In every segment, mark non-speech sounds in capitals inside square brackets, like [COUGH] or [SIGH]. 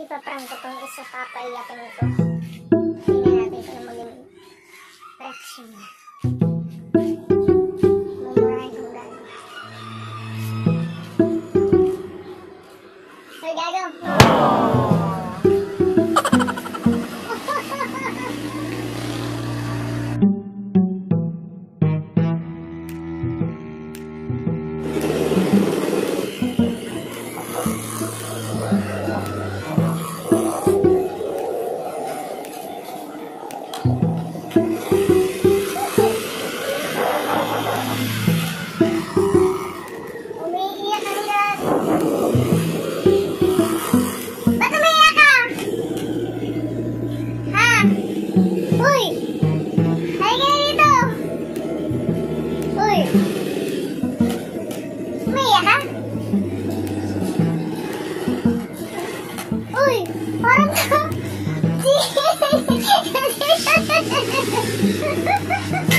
ipaprank ko tong isa papaiyakin ko. Tingnan natin kung maging reaction niya. ha? Uy, parang na. [LAUGHS]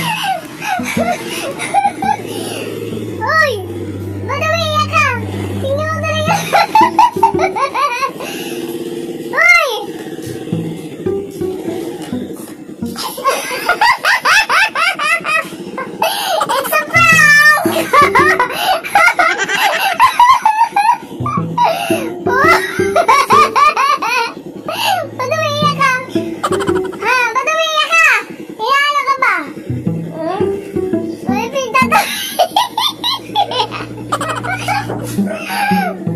Woo!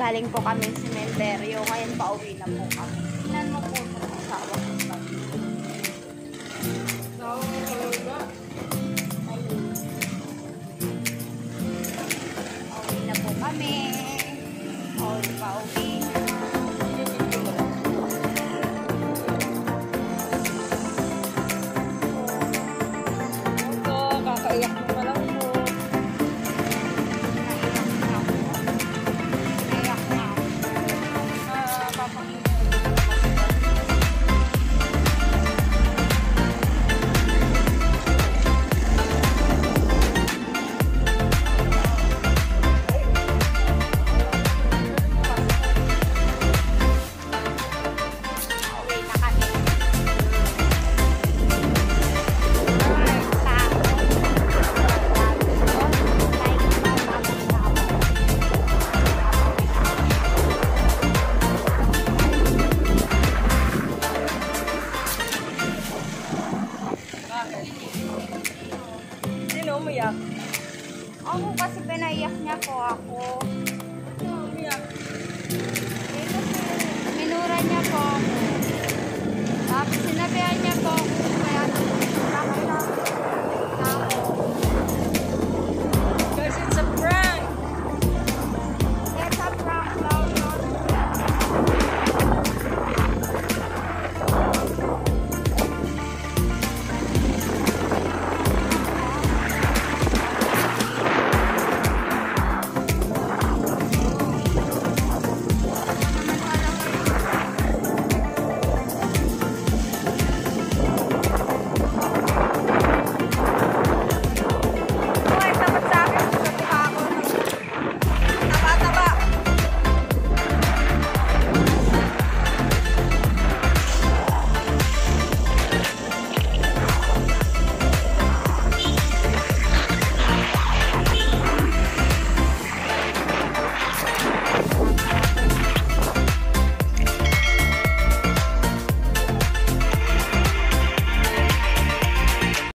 Galing po kami sa Menterio. Ngayon pa uwi na po kami. Tingnan mo po sa asawa umiyak? Ako kasi pinaiyak niya po ako. Ba't ka umiyak? Eh kasi minura niya po ako. Tapos sinabihan niya